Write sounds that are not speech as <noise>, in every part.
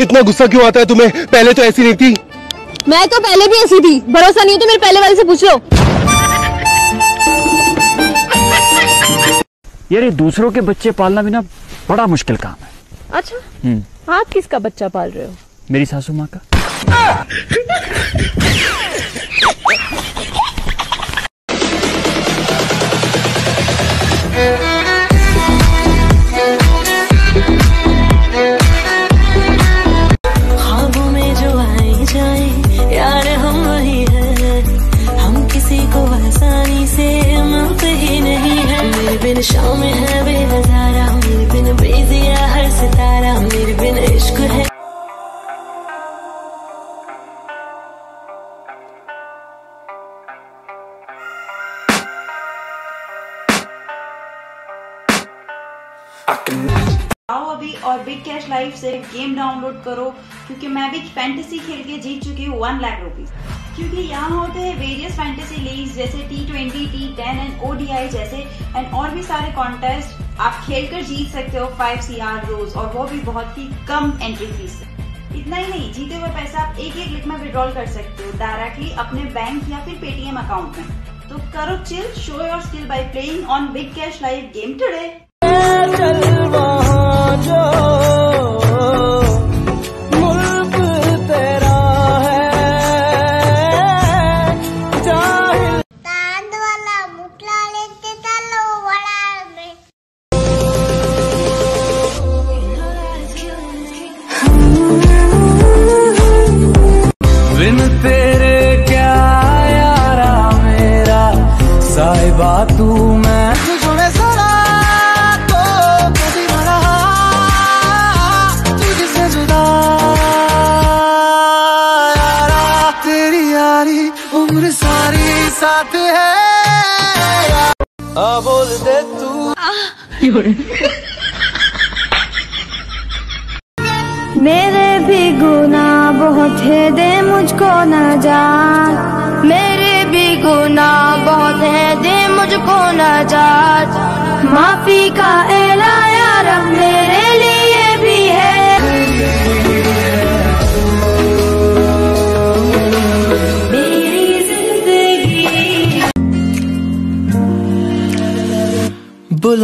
इतना गुस्सा क्यों आता है तुम्हें? पहले तो ऐसी नहीं थी। मैं तो पहले भी ऐसी थी। भरोसा नहीं है तो मेरे पहले वाले से पूछ लो। यार ये दूसरों के बच्चे पालना भी ना बड़ा मुश्किल काम है। अच्छा? आप किसका बच्चा पाल रहे हो? मेरी सासू माँ का। <laughs> मेरे बिन शाम है बेनजारा मेरे बिन बेजिया हर सितारा मेरे बिन इश्क है। आओ अभी और बिग कैश लाइफ से गेम डाउनलोड करो, क्योंकि मैं भी फैंटेसी खेल के जीत चुकी हूँ वन लाख रुपीज़ क्योंकि यहाँ होते हैं वेरियस फैंटेसी लीग जैसे T twenty T ten and ODI जैसे एंड और भी सारे कॉन्टेस्ट आप खेलकर जीत सकते हो फाइव सी आर रोज और वो भी बहुत ही कम एंट्री फ़ीस इतना ही नहीं, जीते हुए पैसा आप एक एक क्लिक में विड्रॉल कर सकते हो डायरेक्टली अपने बैंक या फिर पेटीएम अकाउंट में। तो करो chill show your skill by playing on big cash live game today तांदवाला मुठलाले ते चाललो वळा में। बिन तेरे क्या यारा मेरा? साहिबा तू साथ है। आ बोल दे तू। मेरे भी गुना बहुत है, दे मुझको न जा मेरे भी गुना बहुत है, दे मुझको न जा माफ़ी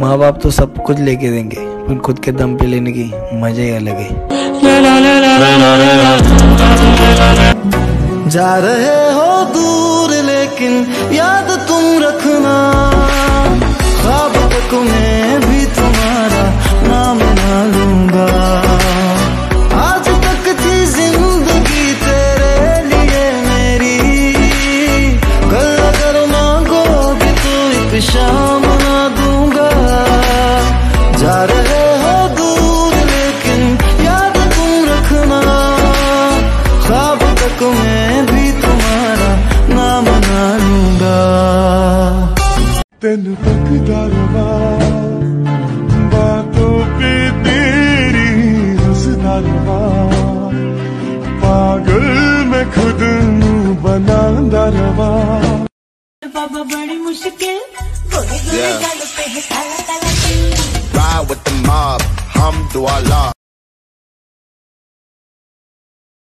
माँ बाप तो सब कुछ लेके देंगे, पर खुद के दम पे लेने की मज़ा ही अलग है। जा रहे हो दूर, लेकिन याद तुम रखना। ख्वाब तक मैं भी तुम्हारा नाम ना लूँगा। आज तेन तकदा रवा बातों पे तेरी हंसदा रवा पागल मैं खुद नू बनांदा रवा बाबा बड़ी मुश्किल काला Ride with the mob, hum do Allah.